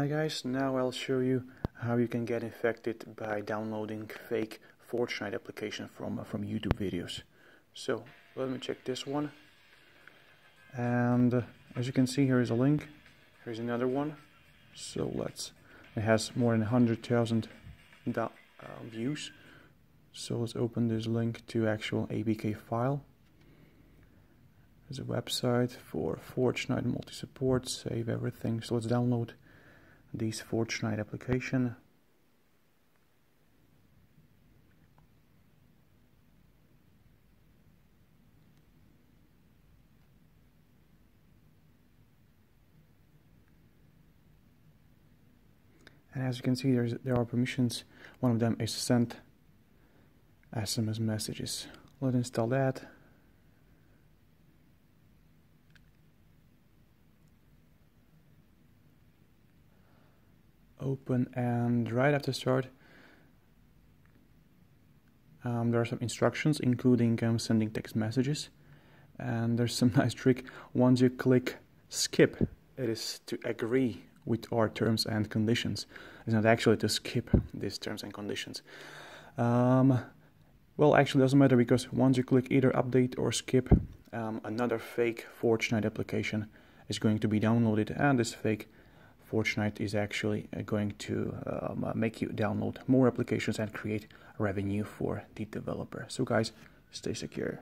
Hi guys, now I'll show you how you can get infected by downloading fake Fortnite application from uh, from YouTube videos. So let me check this one. And uh, as you can see, here is a link. Here's another one. So let's. It has more than hundred thousand uh, views. So let's open this link to actual APK file. There's a website for Fortnite multi-support. Save everything. So let's download this Fortnite application. And as you can see, there are permissions. One of them is send SMS messages. Let's install that. Open and right after start, um, there are some instructions, including um, sending text messages. And there's some nice trick. Once you click skip, it is to agree with our terms and conditions. It's not actually to skip these terms and conditions. Um, well, actually, doesn't matter because once you click either update or skip, um, another fake Fortnite application is going to be downloaded, and this fake Fortnite is actually uh, going to um, make you download more applications and create revenue for the developer. So, guys, stay secure.